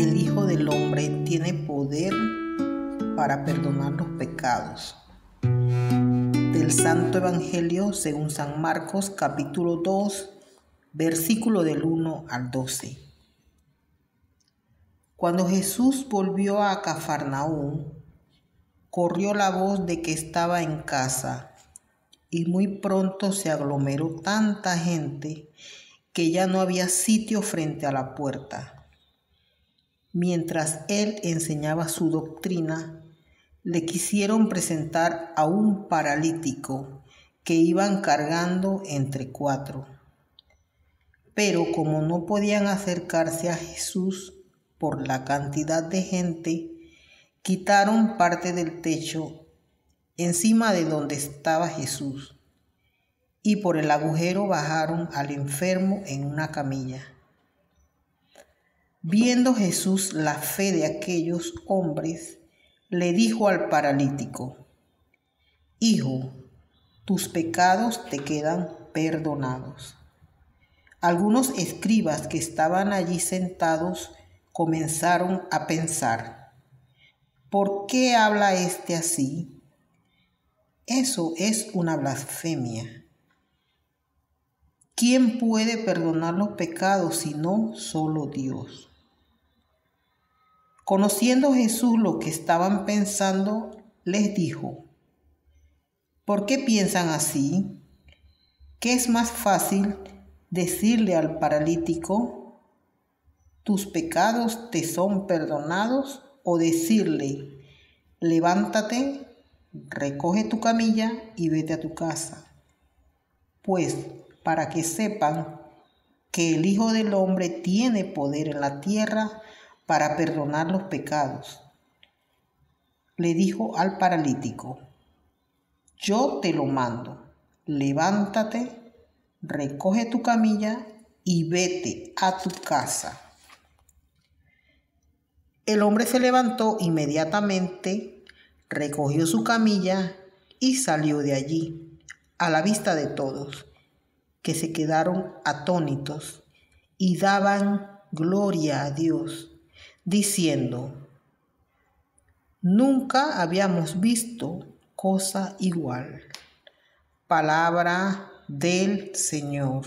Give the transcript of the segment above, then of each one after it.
el Hijo del Hombre tiene poder para perdonar los pecados. Del Santo Evangelio según San Marcos capítulo 2, versículo del 1 al 12. Cuando Jesús volvió a Cafarnaúm, corrió la voz de que estaba en casa y muy pronto se aglomeró tanta gente que ya no había sitio frente a la puerta Mientras él enseñaba su doctrina, le quisieron presentar a un paralítico que iban cargando entre cuatro. Pero como no podían acercarse a Jesús por la cantidad de gente, quitaron parte del techo encima de donde estaba Jesús y por el agujero bajaron al enfermo en una camilla. Viendo Jesús la fe de aquellos hombres, le dijo al paralítico, Hijo, tus pecados te quedan perdonados. Algunos escribas que estaban allí sentados comenzaron a pensar, ¿por qué habla éste así? Eso es una blasfemia. ¿Quién puede perdonar los pecados si no solo Dios? Conociendo Jesús lo que estaban pensando, les dijo, ¿por qué piensan así? ¿Qué es más fácil decirle al paralítico, tus pecados te son perdonados? o decirle, levántate, recoge tu camilla y vete a tu casa? Pues para que sepan que el Hijo del Hombre tiene poder en la tierra para perdonar los pecados. Le dijo al paralítico, yo te lo mando, levántate, recoge tu camilla y vete a tu casa. El hombre se levantó inmediatamente, recogió su camilla y salió de allí, a la vista de todos, que se quedaron atónitos y daban gloria a Dios diciendo, Nunca habíamos visto cosa igual. Palabra del Señor.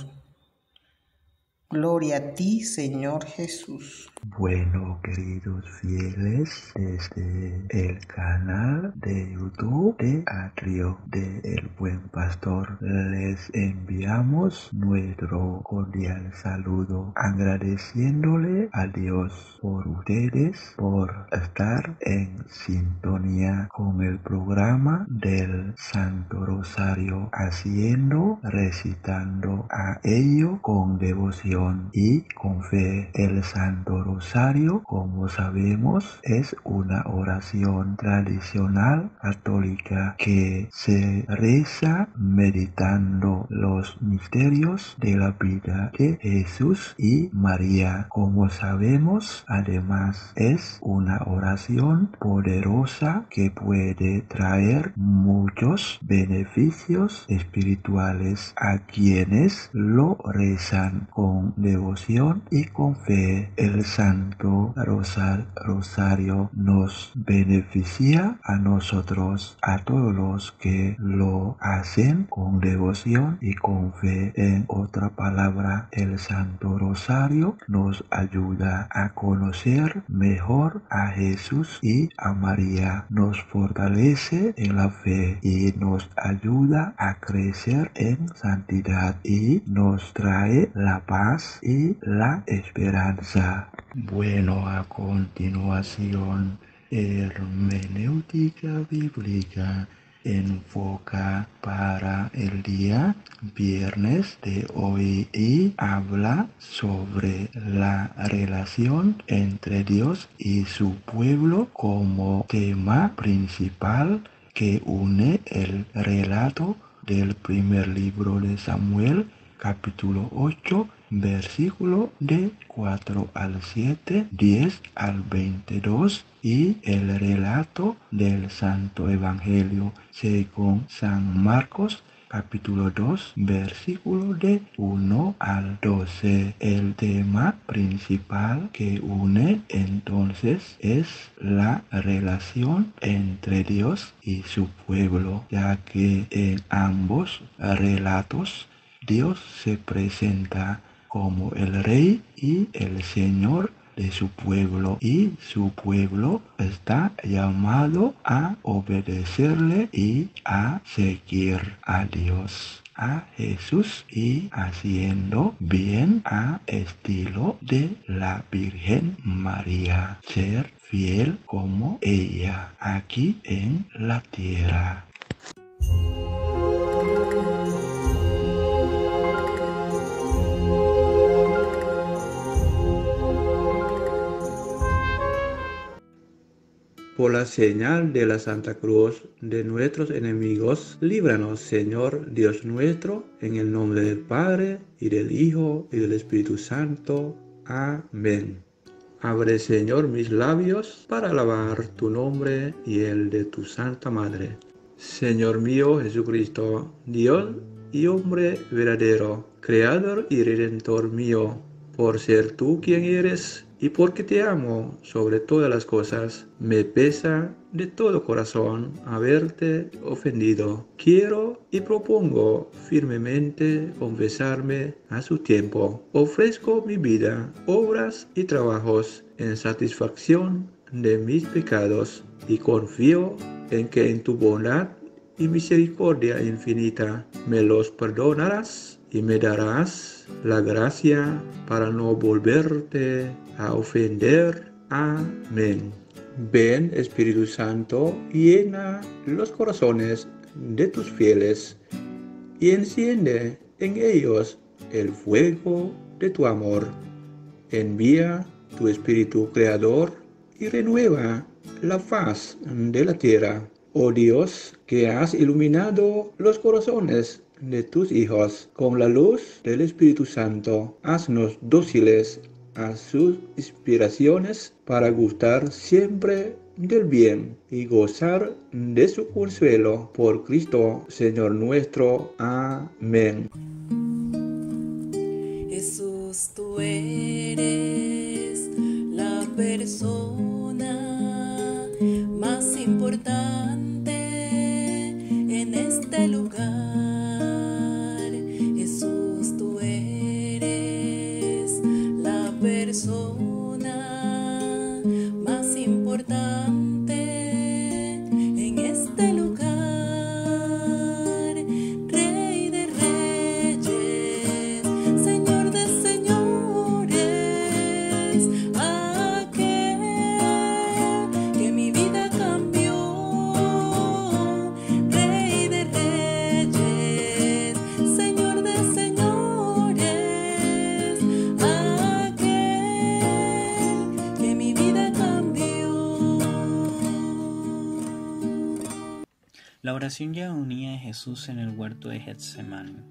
Gloria a ti, Señor Jesús. Bueno, queridos fieles, desde el canal de YouTube de Atrio de El Buen Pastor, les enviamos nuestro cordial saludo, agradeciéndole a Dios por ustedes, por estar en sintonía con el programa del Santo Rosario, haciendo, recitando a ello con devoción y con fe el Santo Rosario como sabemos, es una oración tradicional católica que se reza meditando los misterios de la vida de Jesús y María. Como sabemos, además es una oración poderosa que puede traer muchos beneficios espirituales a quienes lo rezan con devoción y con fe. El Santo Rosario nos beneficia a nosotros, a todos los que lo hacen con devoción y con fe. En otra palabra, el Santo Rosario nos ayuda a conocer mejor a Jesús y a María. Nos fortalece en la fe y nos ayuda a crecer en santidad y nos trae la paz y la esperanza. Bueno, a continuación, hermenéutica bíblica enfoca para el día viernes de hoy y habla sobre la relación entre Dios y su pueblo como tema principal que une el relato del primer libro de Samuel capítulo 8 versículo de 4 al 7, 10 al 22 y el relato del Santo Evangelio según San Marcos capítulo 2, versículo de 1 al 12. El tema principal que une entonces es la relación entre Dios y su pueblo, ya que en ambos relatos Dios se presenta como el rey y el señor de su pueblo y su pueblo está llamado a obedecerle y a seguir a Dios a Jesús y haciendo bien a estilo de la Virgen María. Ser fiel como ella aquí en la tierra. Por la señal de la Santa Cruz de nuestros enemigos, líbranos, Señor Dios nuestro, en el nombre del Padre, y del Hijo, y del Espíritu Santo. Amén. Abre, Señor, mis labios para alabar tu nombre y el de tu Santa Madre. Señor mío Jesucristo, Dios y hombre verdadero, Creador y Redentor mío, por ser tú quien eres y porque te amo sobre todas las cosas, me pesa de todo corazón haberte ofendido. Quiero y propongo firmemente confesarme a su tiempo. Ofrezco mi vida, obras y trabajos en satisfacción de mis pecados y confío en que en tu bondad y misericordia infinita me los perdonarás y me darás la gracia para no volverte a ofender. Amén. Ven Espíritu Santo, llena los corazones de tus fieles y enciende en ellos el fuego de tu amor. Envía tu Espíritu Creador y renueva la faz de la tierra. Oh Dios, que has iluminado los corazones de tus hijos con la luz del Espíritu Santo, haznos dóciles a sus inspiraciones para gustar siempre del bien y gozar de su consuelo por Cristo, Señor nuestro. Amén. Jesús, tú eres la persona más importante en este lugar. La oración ya unía a Jesús en el huerto de Getsemaní.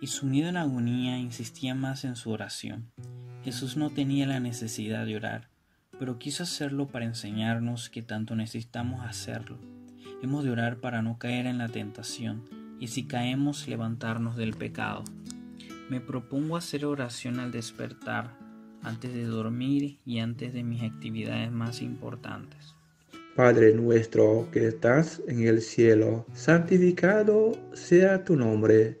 Y sumido en agonía insistía más en su oración. Jesús no tenía la necesidad de orar, pero quiso hacerlo para enseñarnos que tanto necesitamos hacerlo. Hemos de orar para no caer en la tentación y si caemos levantarnos del pecado. Me propongo hacer oración al despertar, antes de dormir y antes de mis actividades más importantes. Padre nuestro que estás en el cielo, santificado sea tu nombre,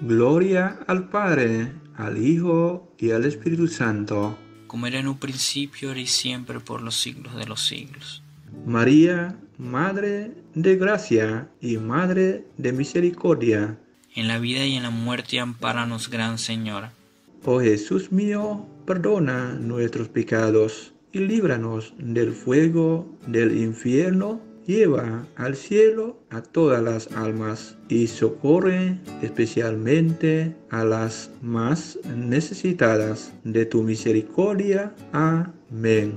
Gloria al Padre, al Hijo y al Espíritu Santo. como era en un principio, ahora y siempre, por los siglos de los siglos. María, Madre de Gracia y Madre de Misericordia. En la vida y en la muerte, ampáranos, Gran Señora. Oh Jesús mío, perdona nuestros pecados y líbranos del fuego del infierno. Lleva al cielo a todas las almas y socorre especialmente a las más necesitadas de tu misericordia. Amén.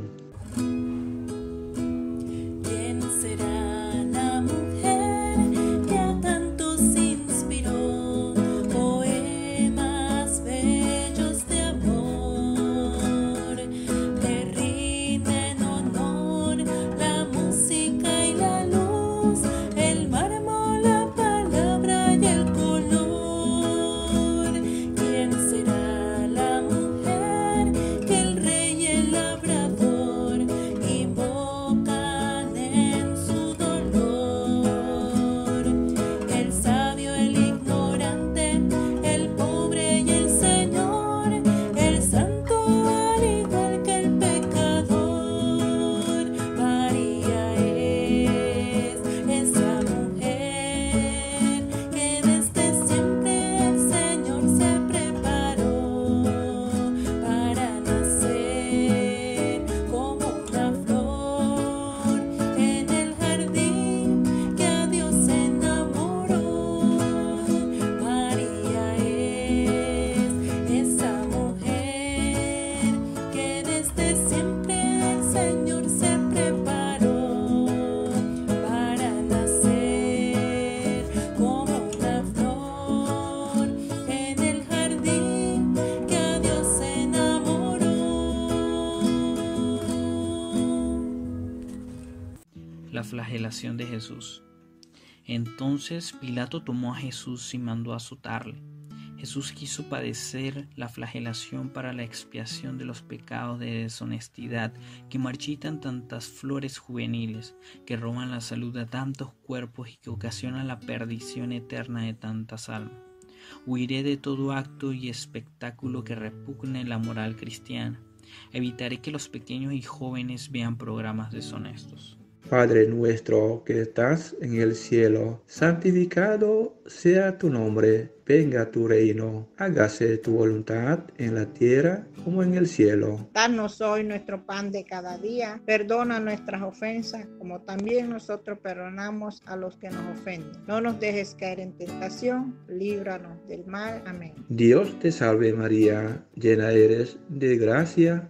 Flagelación de Jesús. Entonces Pilato tomó a Jesús y mandó azotarle. Jesús quiso padecer la flagelación para la expiación de los pecados de deshonestidad que marchitan tantas flores juveniles, que roban la salud a tantos cuerpos y que ocasionan la perdición eterna de tantas almas. Huiré de todo acto y espectáculo que repugne la moral cristiana. Evitaré que los pequeños y jóvenes vean programas deshonestos. Padre nuestro que estás en el cielo, santificado sea tu nombre, venga tu reino, hágase tu voluntad en la tierra como en el cielo. Danos hoy nuestro pan de cada día, perdona nuestras ofensas como también nosotros perdonamos a los que nos ofenden. No nos dejes caer en tentación, líbranos del mal. Amén. Dios te salve María, llena eres de gracia,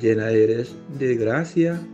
llena eres de gracia,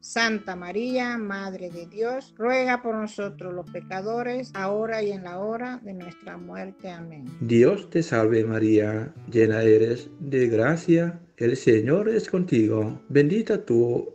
Santa María, Madre de Dios, ruega por nosotros los pecadores, ahora y en la hora de nuestra muerte. Amén. Dios te salve María, llena eres de gracia, el Señor es contigo, bendita tú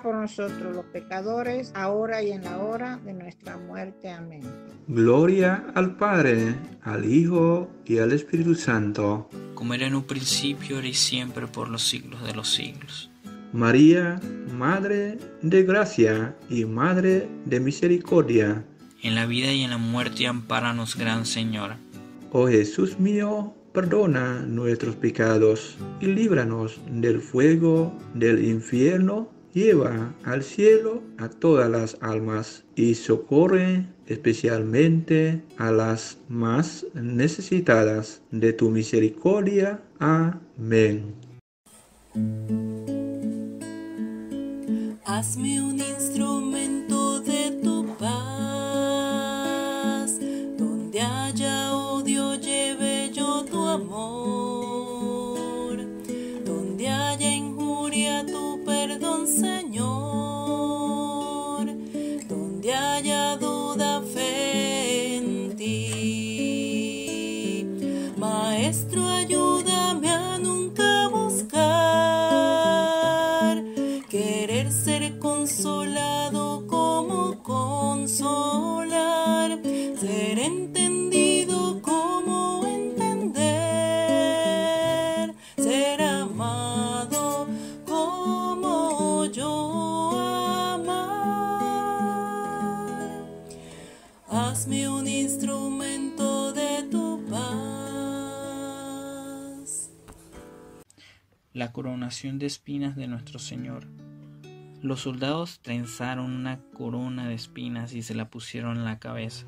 por nosotros los pecadores, ahora y en la hora de nuestra muerte. Amén. Gloria al Padre, al Hijo y al Espíritu Santo. como era en un principio, ahora y siempre, por los siglos de los siglos. María, Madre de Gracia y Madre de Misericordia. En la vida y en la muerte, ampáranos, Gran Señora. Oh Jesús mío, perdona nuestros pecados y líbranos del fuego del infierno. Lleva al cielo a todas las almas y socorre especialmente a las más necesitadas de tu misericordia. Amén. Hazme un instrumento la coronación de espinas de nuestro Señor. Los soldados trenzaron una corona de espinas y se la pusieron en la cabeza.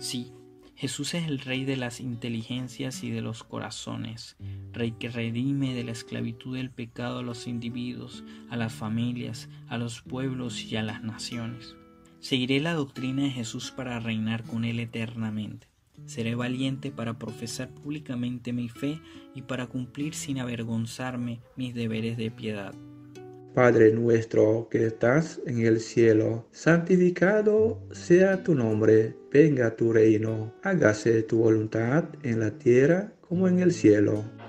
Sí, Jesús es el Rey de las inteligencias y de los corazones, Rey que redime de la esclavitud del pecado a los individuos, a las familias, a los pueblos y a las naciones. Seguiré la doctrina de Jesús para reinar con Él eternamente. Seré valiente para profesar públicamente mi fe y para cumplir sin avergonzarme mis deberes de piedad. Padre nuestro que estás en el cielo, santificado sea tu nombre, venga tu reino, hágase tu voluntad en la tierra como en el cielo.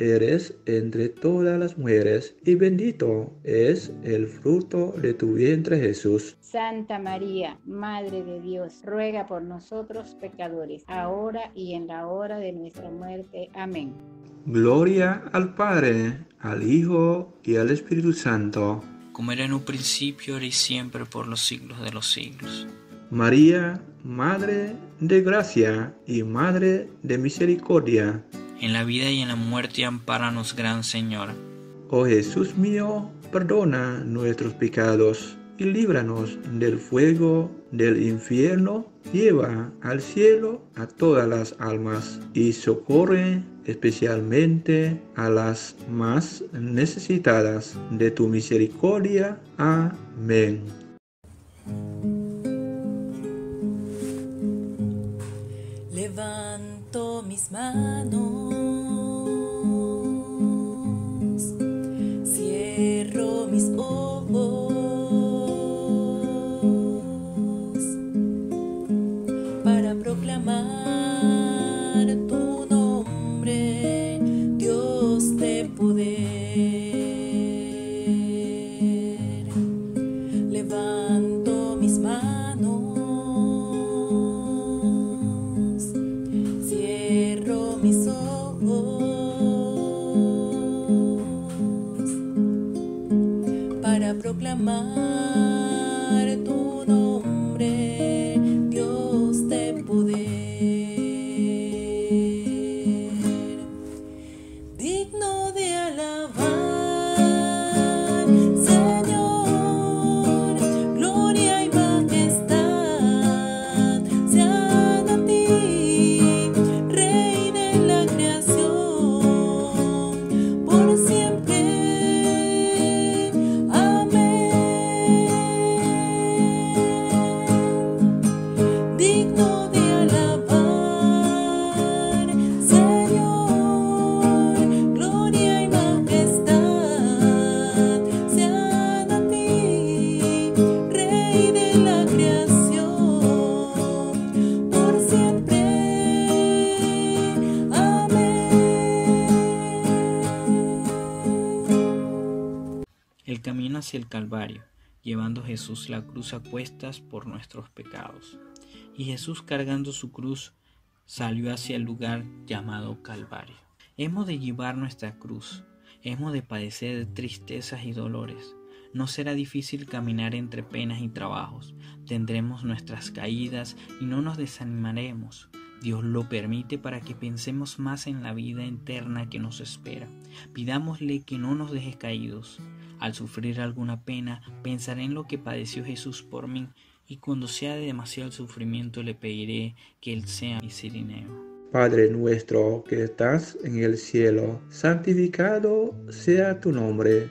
eres entre todas las mujeres y bendito es el fruto de tu vientre Jesús. Santa María, Madre de Dios, ruega por nosotros pecadores, ahora y en la hora de nuestra muerte. Amén. Gloria al Padre, al Hijo y al Espíritu Santo. como era en un principio, ahora y siempre, por los siglos de los siglos. María, Madre de Gracia y Madre de Misericordia. En la vida y en la muerte, ampáranos, Gran Señor. Oh Jesús mío, perdona nuestros pecados y líbranos del fuego del infierno. Lleva al cielo a todas las almas y socorre especialmente a las más necesitadas de tu misericordia. Amén. Mis manos, cierro mis ojos proclamar Calvario, llevando Jesús la cruz a cuestas por nuestros pecados. Y Jesús cargando su cruz salió hacia el lugar llamado Calvario. Hemos de llevar nuestra cruz, hemos de padecer tristezas y dolores. No será difícil caminar entre penas y trabajos. Tendremos nuestras caídas y no nos desanimaremos. Dios lo permite para que pensemos más en la vida eterna que nos espera. Pidámosle que no nos deje caídos. Al sufrir alguna pena, pensaré en lo que padeció Jesús por mí, y cuando sea de demasiado sufrimiento le pediré que Él sea mi sirineo. Padre nuestro que estás en el cielo, santificado sea tu nombre,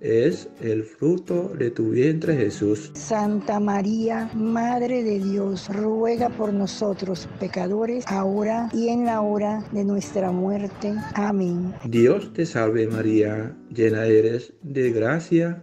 es el fruto de tu vientre Jesús. Santa María, Madre de Dios, ruega por nosotros pecadores, ahora y en la hora de nuestra muerte. Amén. Dios te salve María, llena eres de gracia,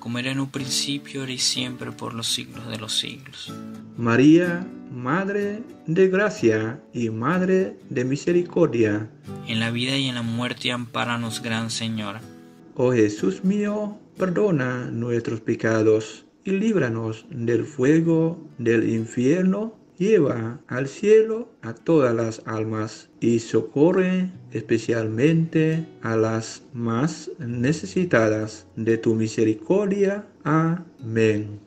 Como era en un principio, ahora y siempre, por los siglos de los siglos. María, Madre de Gracia y Madre de Misericordia. En la vida y en la muerte, ampáranos, Gran Señora. Oh Jesús mío, perdona nuestros pecados y líbranos del fuego del infierno. Lleva al cielo a todas las almas y socorre especialmente a las más necesitadas de tu misericordia. Amén.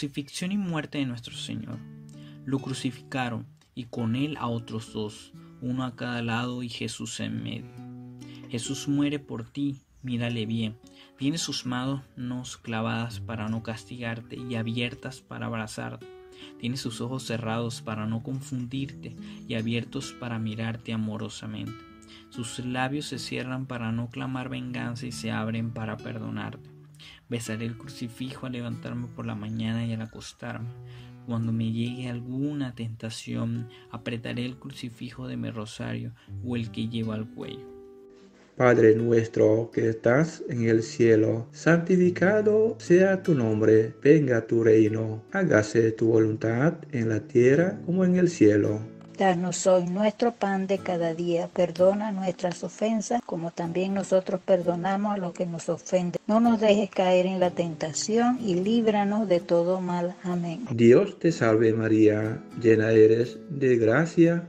Crucifixión y muerte de nuestro Señor. Lo crucificaron y con él a otros dos, uno a cada lado y Jesús en medio. Jesús muere por ti, mírale bien. Tiene sus manos clavadas para no castigarte y abiertas para abrazarte. Tiene sus ojos cerrados para no confundirte y abiertos para mirarte amorosamente. Sus labios se cierran para no clamar venganza y se abren para perdonarte. Besaré el crucifijo al levantarme por la mañana y al acostarme. Cuando me llegue alguna tentación, apretaré el crucifijo de mi rosario o el que llevo al cuello. Padre nuestro que estás en el cielo, santificado sea tu nombre, venga tu reino, hágase tu voluntad en la tierra como en el cielo. Danos hoy nuestro pan de cada día. Perdona nuestras ofensas, como también nosotros perdonamos a los que nos ofenden. No nos dejes caer en la tentación y líbranos de todo mal. Amén. Dios te salve María, llena eres de gracia.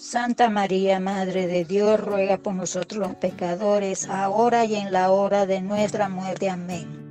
Santa María, Madre de Dios, ruega por nosotros los pecadores, ahora y en la hora de nuestra muerte. Amén.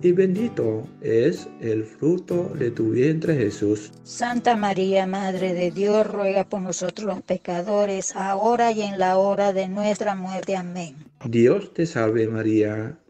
y bendito es el fruto de tu vientre Jesús. Santa María, Madre de Dios, ruega por nosotros los pecadores, ahora y en la hora de nuestra muerte. Amén. Dios te salve María,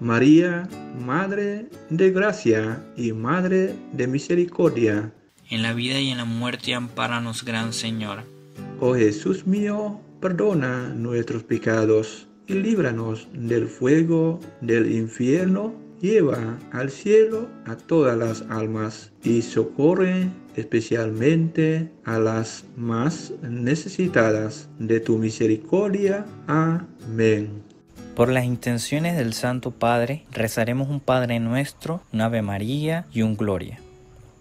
María, Madre de Gracia y Madre de Misericordia. En la vida y en la muerte, ampáranos, Gran Señora. Oh Jesús mío, perdona nuestros pecados y líbranos del fuego del infierno. Lleva al cielo a todas las almas y socorre especialmente a las más necesitadas de tu misericordia. Amén. Por las intenciones del Santo Padre, rezaremos un Padre nuestro, un Ave María y un Gloria.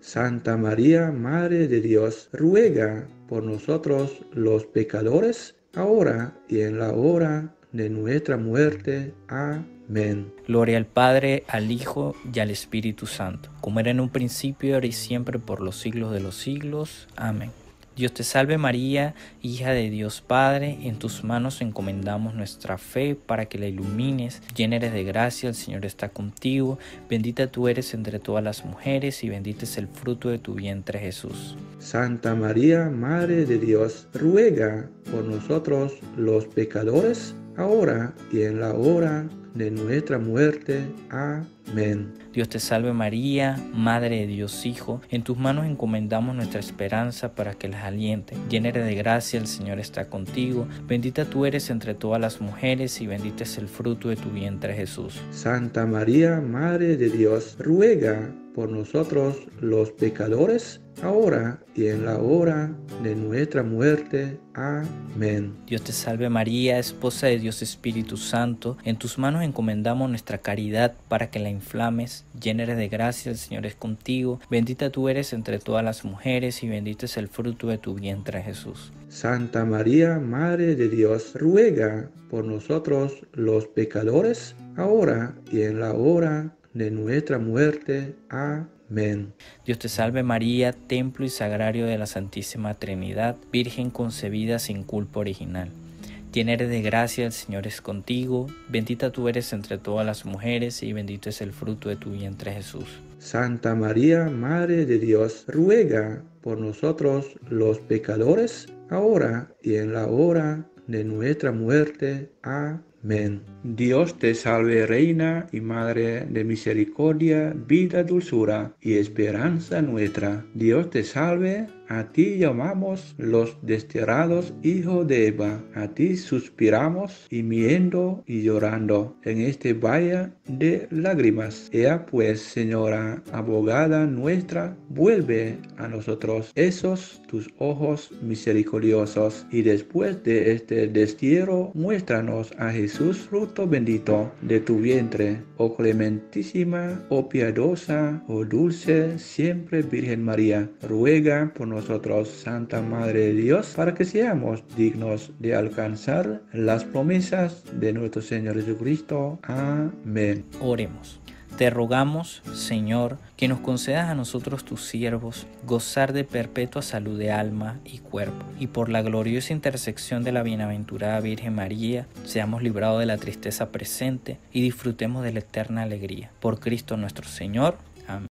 Santa María, Madre de Dios, ruega por nosotros los pecadores, ahora y en la hora de nuestra muerte. Amén. Gloria al Padre, al Hijo y al Espíritu Santo, como era en un principio, ahora y siempre, por los siglos de los siglos. Amén. Dios te salve María, hija de Dios Padre, en tus manos encomendamos nuestra fe para que la ilumines, llena eres de gracia, el Señor está contigo, bendita tú eres entre todas las mujeres y bendito es el fruto de tu vientre Jesús. Santa María, Madre de Dios, ruega por nosotros los pecadores, ahora y en la hora de nuestra muerte. Amén. Dios te salve María, Madre de Dios Hijo, en tus manos encomendamos nuestra esperanza para que las aliente. Llena de gracia, el Señor está contigo, bendita tú eres entre todas las mujeres y bendito es el fruto de tu vientre Jesús. Santa María, Madre de Dios, ruega por nosotros los pecadores, ahora y en la hora de nuestra muerte. Amén. Dios te salve María, esposa de Dios Espíritu Santo, en tus manos encomendamos nuestra caridad para que la inflames, llena eres de gracia, el Señor es contigo, bendita tú eres entre todas las mujeres y bendito es el fruto de tu vientre Jesús. Santa María, Madre de Dios, ruega por nosotros los pecadores, ahora y en la hora de nuestra muerte. Amén. Dios te salve María, templo y sagrario de la Santísima Trinidad, Virgen concebida sin culpa original. Llena eres de gracia, el Señor es contigo, bendita tú eres entre todas las mujeres y bendito es el fruto de tu vientre Jesús. Santa María, Madre de Dios, ruega por nosotros los pecadores, ahora y en la hora de nuestra muerte. Amén. Dios te salve, Reina y Madre de misericordia, vida, dulzura y esperanza nuestra. Dios te salve, a ti llamamos los desterrados hijos de Eva, a ti suspiramos gimiendo y llorando en este valle de lágrimas. Ea pues, Señora, abogada nuestra, vuelve a nosotros esos tus ojos misericordiosos. Y después de este destierro muéstranos a Jesús fruto bendito de tu vientre, oh clementísima, oh piadosa, oh dulce, siempre Virgen María, ruega por nosotros, Santa Madre de Dios, para que seamos dignos de alcanzar las promesas de nuestro Señor Jesucristo. Amén. Oremos. Te rogamos, Señor, que nos concedas a nosotros tus siervos gozar de perpetua salud de alma y cuerpo, y por la gloriosa intersección de la bienaventurada Virgen María, seamos librados de la tristeza presente y disfrutemos de la eterna alegría. Por Cristo nuestro Señor.